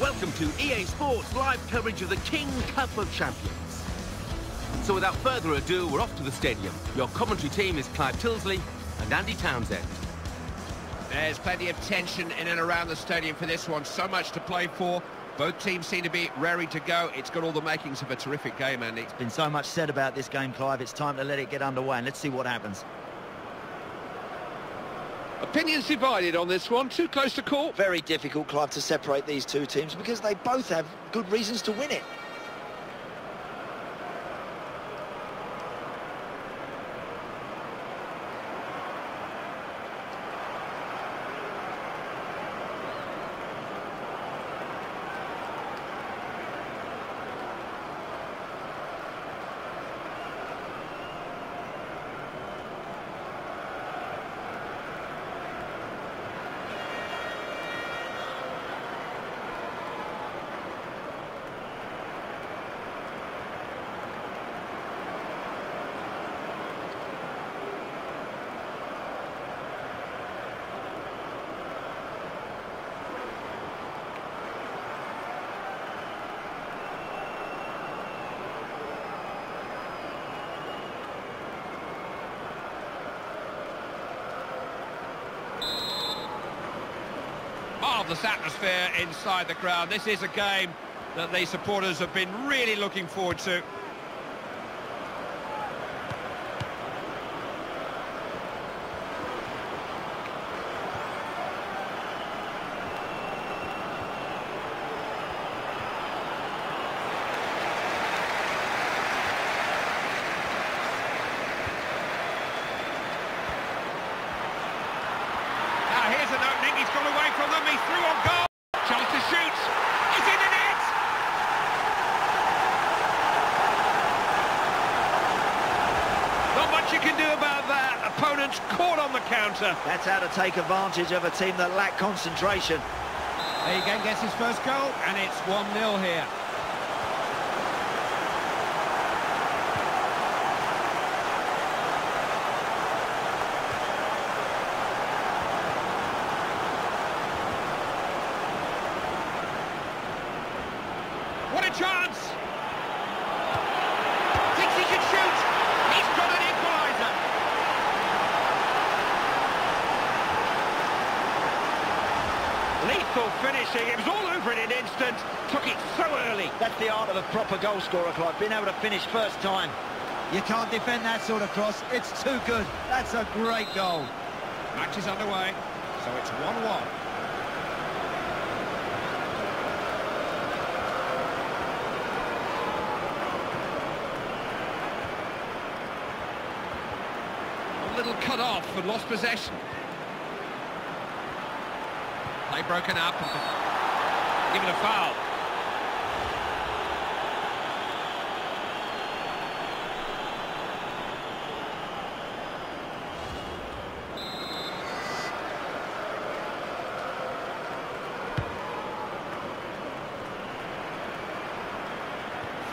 Welcome to EA Sports live coverage of the King Cup of Champions. So without further ado, we're off to the stadium. Your commentary team is Clive Tyldesley and Andy Townsend. There's plenty of tension in and around the stadium for this one. So much to play for. Both teams seem to be raring to go. It's got all the makings of a terrific game, Andy. It's been so much said about this game, Clive. It's time to let it get underway, and let's see what happens. Opinions divided on this one. Too close to call. Very difficult, Clive, to separate these two teams because they both have good reasons to win it. Marvellous atmosphere inside the ground. This is a game that the supporters have been really looking forward to. Now here's an opening, he's gone away from them, he's through on goal. Chance to shoot, he's in the net! Not much you can do about that. Opponent's caught on the counter. That's how to take advantage of a team that lack concentration. There again gets his first goal, and it's 1-0 here. What a chance! Thinks he can shoot! He's got an equaliser! Lethal finishing, it was all over in an instant, took it so early. That's the art of a proper goal scorer, Clive, being able to finish first time. You can't defend that sort of cross. It's too good. That's a great goal. Match is underway, so it's 1-1. A little cut off and lost possession. Broken up. Given a foul.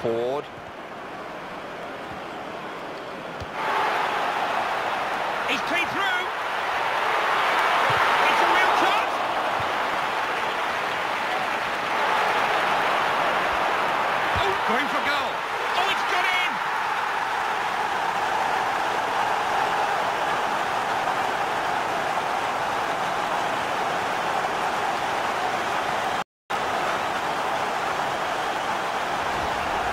Ford. He's clean through. It's a real chance. Oh, going for goal. Oh, it's got in.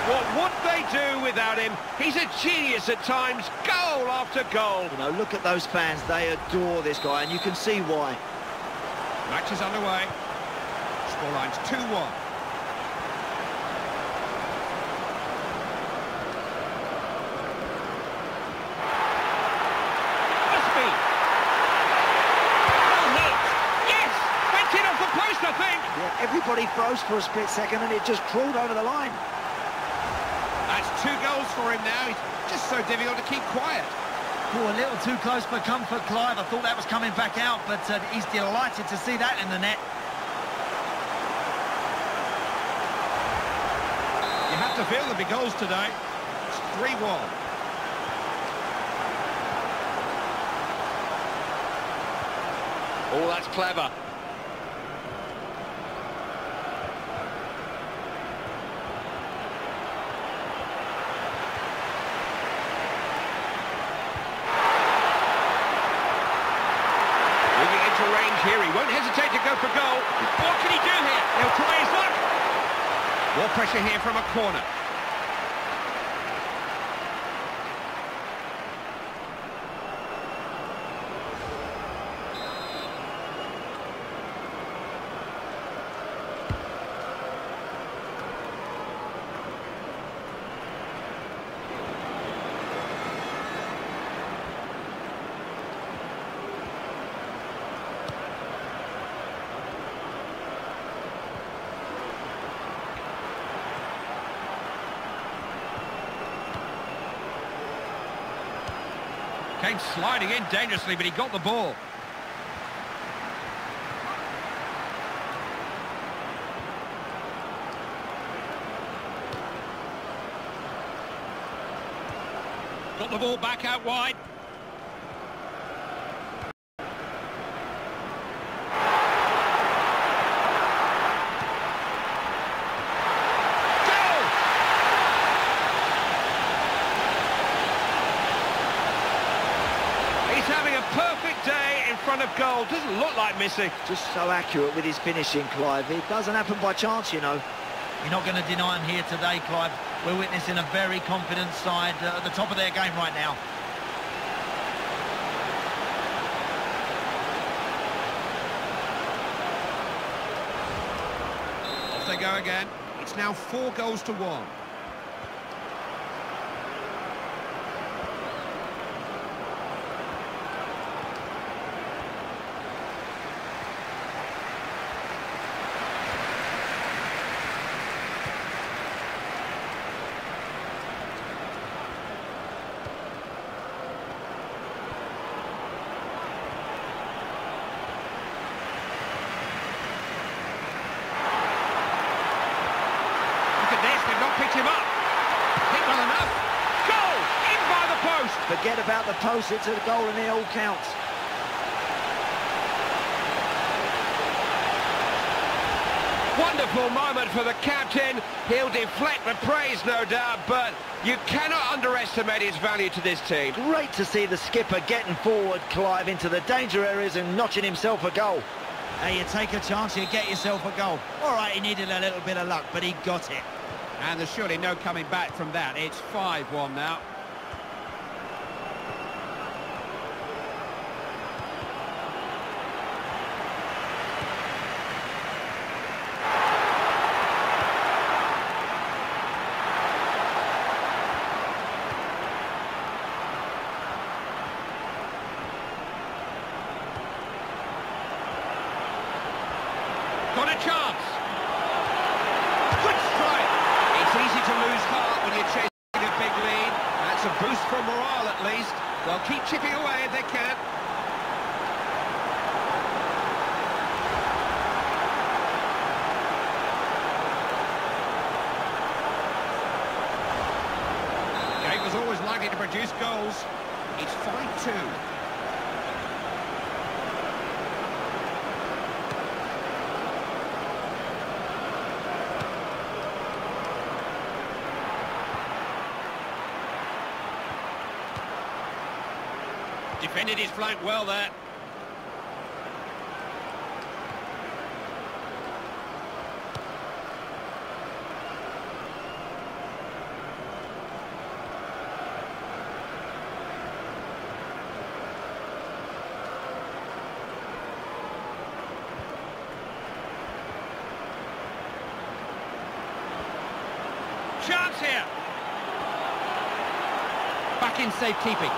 What would they do without him? He's a genius at times. Goal after goal. You know, look at those fans. They adore this guy, and you can see why. Match is underway. Scoreline's 2-1. Must be. Oh, no. Yes! Went in off the post, I think. Yeah, everybody froze for a split second, and it just crawled over the line. That's two goals for him now. He's just so difficult to keep quiet. Oh, a little too close for comfort, Clive. I thought that was coming back out, but uh, he's delighted to see that in the net. You have to feel there'll be goals today. It's 3-1. Oh, that's clever. He'll try his luck. More pressure here from a corner. Came sliding in dangerously, but he got the ball. Got the ball back out wide. Goal! He's having a perfect day in front of goal. Doesn't look like missing. Just so accurate with his finishing, Clive. It doesn't happen by chance, you know. You're not going to deny him here today, Clive. We're witnessing a very confident side uh, at the top of their game right now. Off they go again. It's now four goals to one. Look at this, they've not picked him up. Hit well enough. Goal! In by the post! Forget about the post, it's a goal and it all counts. Wonderful moment for the captain. He'll deflect the praise, no doubt, but you cannot underestimate his value to this team. Great to see the skipper getting forward, Clive, into the danger areas and notching himself a goal. Hey, you take a chance, you get yourself a goal. All right, he needed a little bit of luck, but he got it. And there's surely no coming back from that. It's 5-1 now. Got a chance. Good strike. It's easy to lose heart when you're chasing a big lead. That's a boost for morale at least. They'll keep chipping away if they can. Was always likely to produce goals. It's 5-2. Defended his flank well there. Chance here. Back in safekeeping.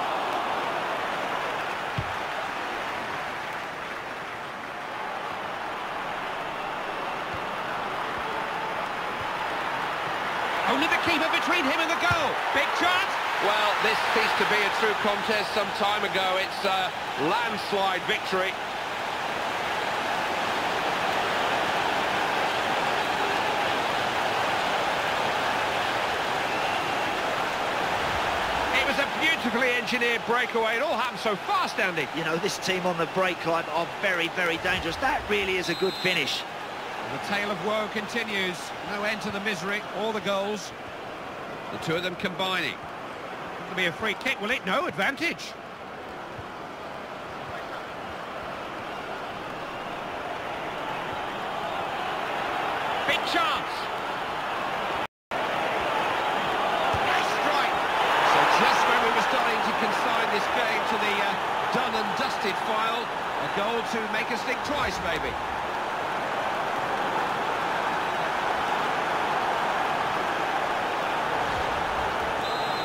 Only the keeper between him and the goal. Big chance. Well, this ceased to be a true contest some time ago. It's a landslide victory. It was a beautifully engineered breakaway. It all happened so fast, Andy. You know, this team on the break, Clive, are very, very dangerous. That really is a good finish. The tale of woe continues. No end to the misery or the goals. The two of them combining. It'll be a free kick, will it? No advantage. Big chance. Nice strike. So just when we were starting to consign this game to the uh, done and dusted file, a goal to make us think twice, maybe.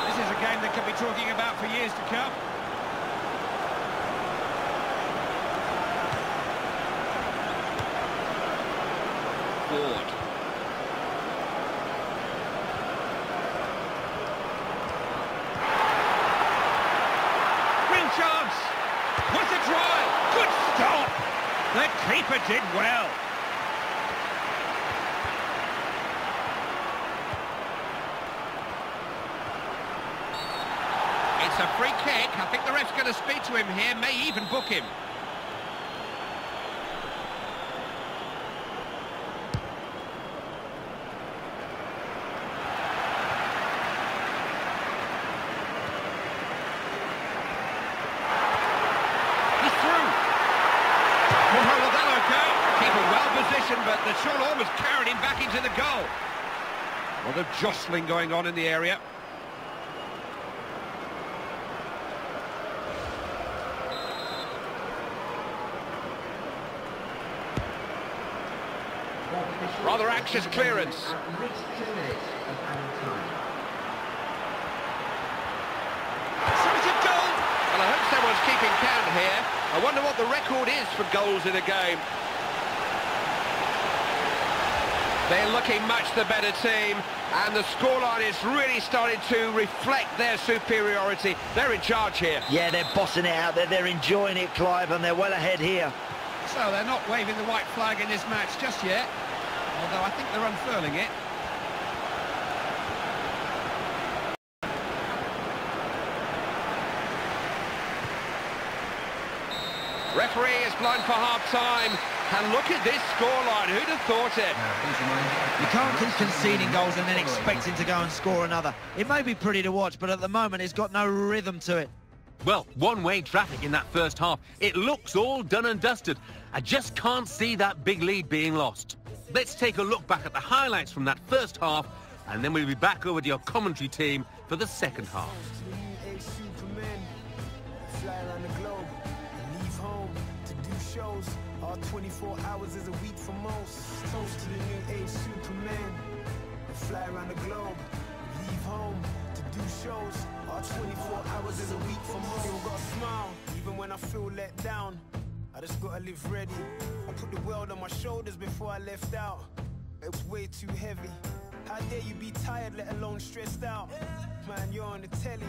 This is a game that could be talking about for years to come. Ford. Real chance. What a try. Good stop. The keeper did well. It's a free kick. I think the ref's going to speak to him here, may even book him. Well positioned, but the shot almost carried him back into the goal. A lot of jostling going on in the area. Rather anxious clearance. So it's a goal! Well, I hope someone's keeping count here. I wonder what the record is for goals in a game. They're looking much the better team, and the scoreline is really starting to reflect their superiority. They're in charge here. Yeah, they're bossing it out there. They're enjoying it, Clive, and they're well ahead here. So they're not waving the white flag in this match just yet, although I think they're unfurling it. Referee is blind for half-time, and look at this scoreline. Who'd have thought it? You can't keep conceding goals and then expecting to go and score another. It may be pretty to watch, but at the moment it's got no rhythm to it. Well, one-way traffic in that first half. It looks all done and dusted. I just can't see that big lead being lost. Let's take a look back at the highlights from that first half, and then we'll be back over to your commentary team for the second half. All 24 hours is a week for most. Toast to the new age Superman, fly around the globe, leave home to do shows. All 24 hours is a week for most. Still got a smile, even when I feel let down. I just gotta live ready. I put the world on my shoulders before I left out. It was way too heavy. How dare you be tired, let alone stressed out? Man, you're on the telly.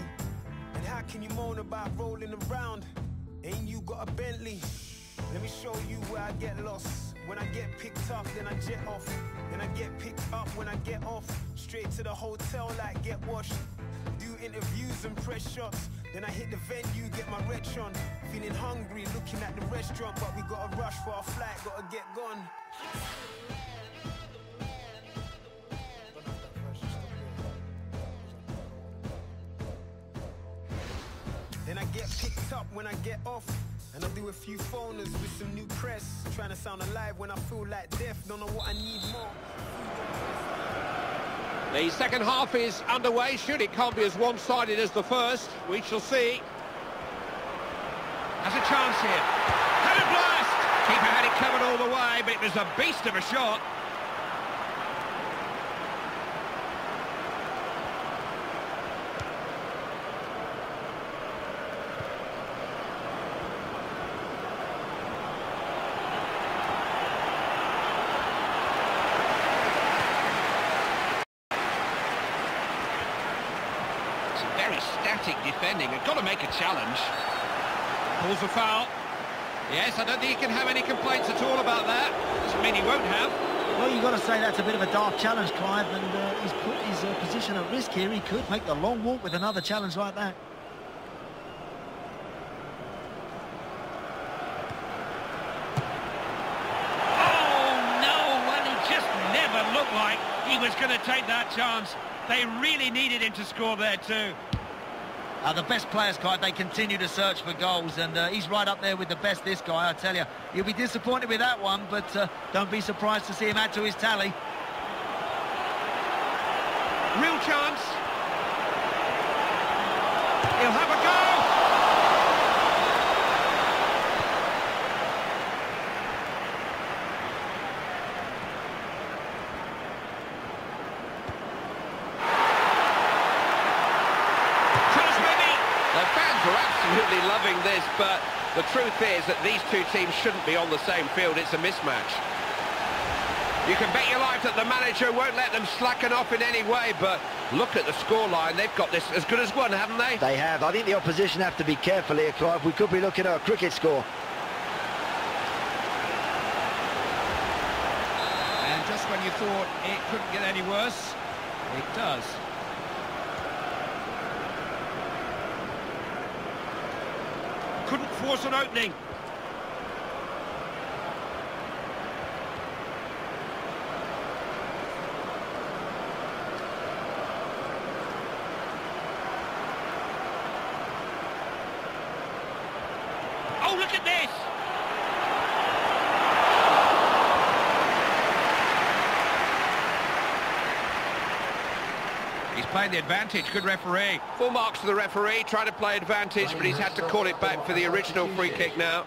And how can you moan about rolling around? Ain't you got a Bentley? Let me show you where I get lost. When I get picked up, then I jet off. Then I get picked up when I get off. Straight to the hotel like get washed. Do interviews and press shots. Then I hit the venue, get my wretch on. Feeling hungry, looking at the restaurant, but we gotta rush for our flight, gotta get gone. Then I get picked up when I get off. And I do a few phoners with some new press. Trying to sound alive when I feel like death. Don't know what I need more. The second half is underway. Should it can't be as one-sided as the first. We shall see. Has a chance here. Had a blast! Keeper had it covered all the way, but it was a beast of a shot. It's very static defending. They've got to Pulls a foul. Yes, I don't think he can have any complaints at all about that. Doesn't mean he won't have. Well, you've got to say that's a bit of a dark challenge, Clive, and uh, he's put his uh, position at risk here. He could make the long walk with another challenge like that. Oh, no! Well, he just never looked like he was going to take that chance. They really needed him to score there too. Uh, the best players, Clive, they continue to search for goals, and uh, he's right up there with the best, this guy, I tell you. You'll be disappointed with that one, but uh, don't be surprised to see him add to his tally. Real chance. He'll have a absolutely loving this, but the truth is that these two teams shouldn't be on the same field. It's a mismatch. You can bet your life that the manager won't let them slacken off in any way, but look at the scoreline. They've got this as good as one, haven't they? They have. I think the opposition have to be careful here, Clive. We could be looking at a cricket score. And just when you thought it couldn't get any worse, it does. Force an opening. Oh, look at this! Playing the advantage, good referee. Full marks to the referee, trying to play advantage, but he's had to call it back for the original free kick now.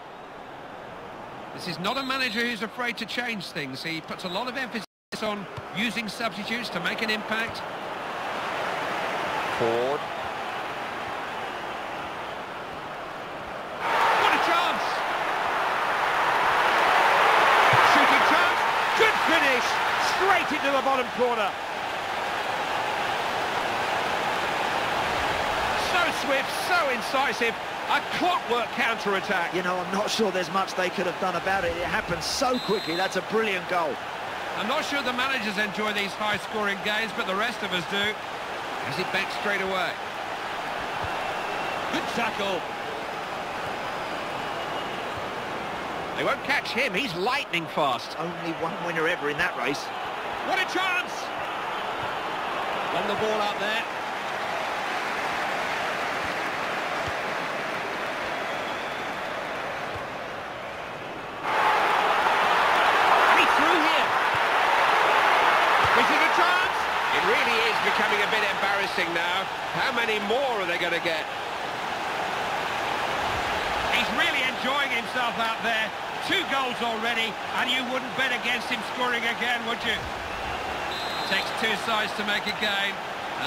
This is not a manager who's afraid to change things. He puts a lot of emphasis on using substitutes to make an impact. Ford. What a chance! Shooting chance. Good finish. Straight into the bottom corner. So swift, so incisive. A clockwork counter-attack. You know, I'm not sure there's much they could have done about it. It happened so quickly. That's a brilliant goal. I'm not sure the managers enjoy these high-scoring games, but the rest of us do. As it back straight away? Good tackle. They won't catch him, he's lightning fast. Only one winner ever in that race. What a chance! Won the ball out there. And he's through here. Is it a chance? It really is becoming a now. How many more are they going to get? He's really enjoying himself out there. Two goals already, and you wouldn't bet against him scoring again, would you? Takes two sides to make a game,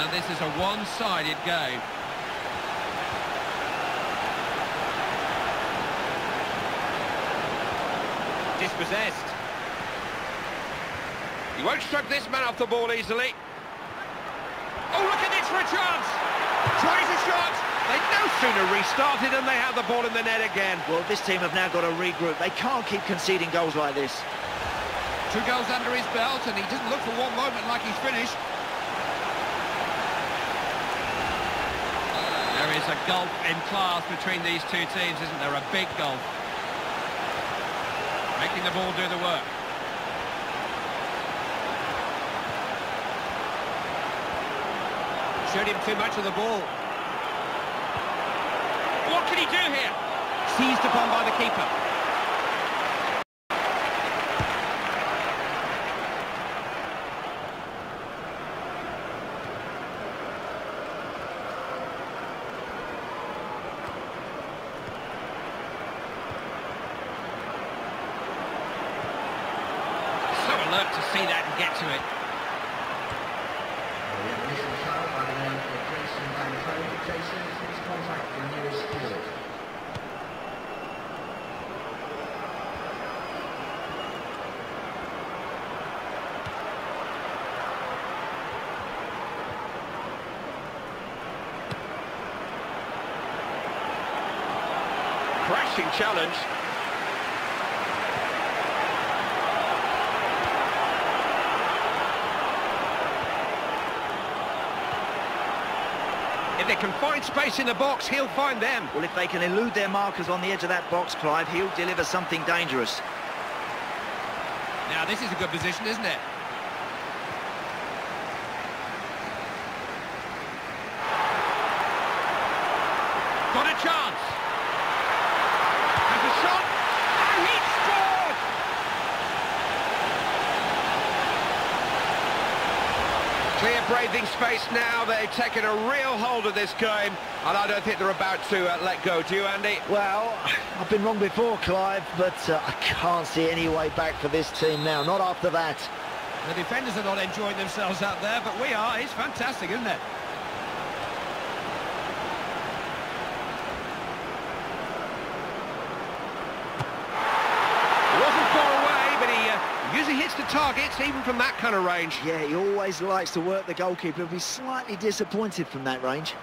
and this is a one-sided game. Dispossessed. He won't shrug this man off the ball easily. Oh, look at this for a chance! Tries a shot! They no sooner restarted than they have the ball in the net again. Well, this team have now got to regroup. They can't keep conceding goals like this. Two goals under his belt, and he doesn't look for one moment like he's finished. There is a gulf in class between these two teams, isn't there? A big gulf. Making the ball do the work. Showed him too much of the ball. What can he do here? Seized upon by the keeper. So alert to see that and get to it. Crashing challenge. If they can find space in the box, he'll find them. Well, if they can elude their markers on the edge of that box, Clive, he'll deliver something dangerous. Now, this is a good position, isn't it? Got a chance. Has a shot. And he scored! Clear breathing space now. They've taken a real hold of this game, and I don't think they're about to uh, let go. Do you, Andy? Well, I've been wrong before, Clive, but uh, I can't see any way back for this team now, not after that. The defenders are not enjoying themselves out there, but we are. It's fantastic, isn't it? It wasn't far away, but he uh, usually hits the targets, even from that kind of range. Yeah, he always likes to work the goalkeeper. He'll be slightly disappointed from that range.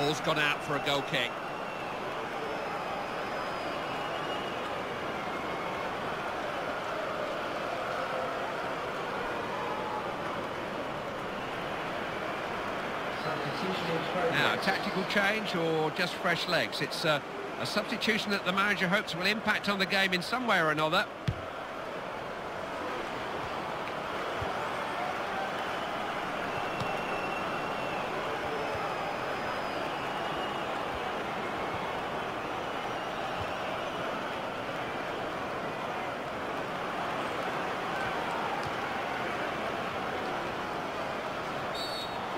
Ball's gone out for a goal kick. Now, tactical change or just fresh legs? It's uh, a substitution that the manager hopes will impact on the game in some way or another.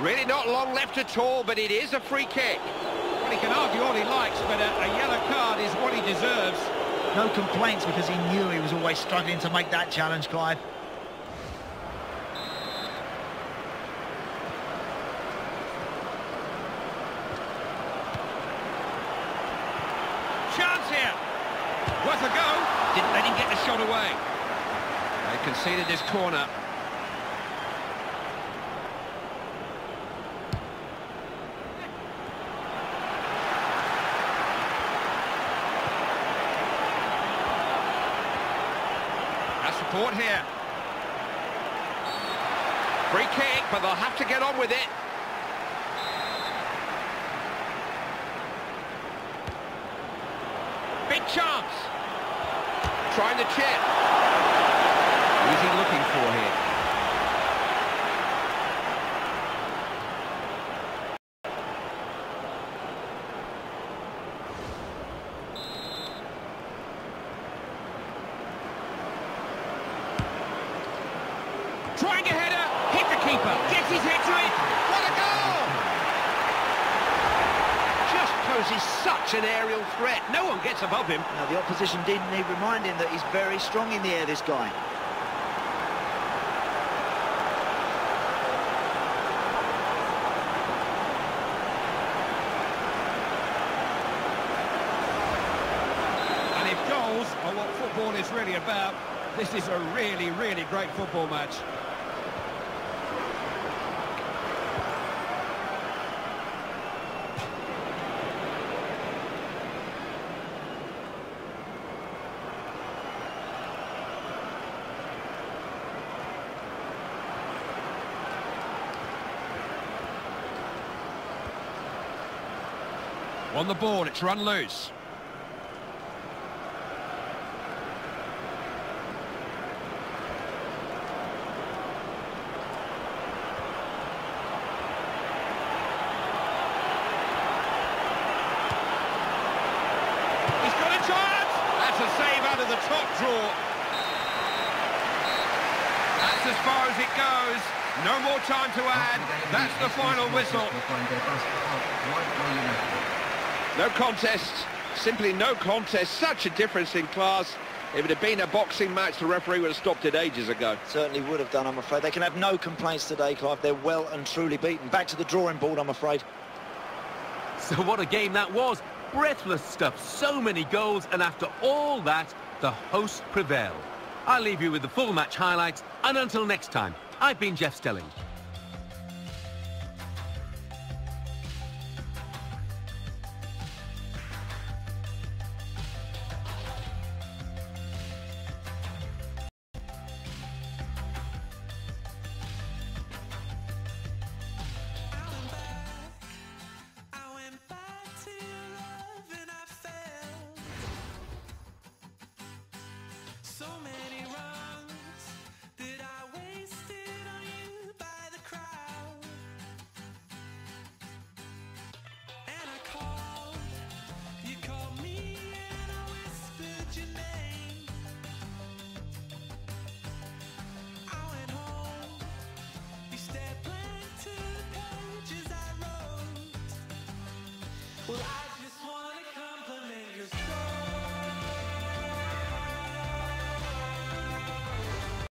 Really not long left at all, but it is a free kick. Well, he can argue all he likes, but a, a yellow card is what he deserves. No complaints because he knew he was always struggling to make that challenge, Clive. Chance here. Worth a go. Didn't let him get the shot away. They conceded this corner. That's support here. Free kick, but they'll have to get on with it. Big chance. Trying the chip. Who's he looking for here? Trying a header, hit the keeper, gets his head to it. What a goal! Just poses such an aerial threat. Above him. Now, the opposition didn't need reminding that he's very strong in the air, this guy. And if goals are what football is really about, this is a really, really great football match. On the ball, it's run loose. He's got a chance! That's a save out of the top draw. That's as far as it goes. No more time to add. That's the final whistle. No contest. Simply no contest. Such a difference in class. If it had been a boxing match, the referee would have stopped it ages ago. Certainly would have done, I'm afraid. They can have no complaints today, Clive. They're well and truly beaten. Back to the drawing board, I'm afraid. So what a game that was. Breathless stuff, so many goals, and after all that, the hosts prevail. I'll leave you with the full match highlights, and until next time, I've been Jeff Stelling.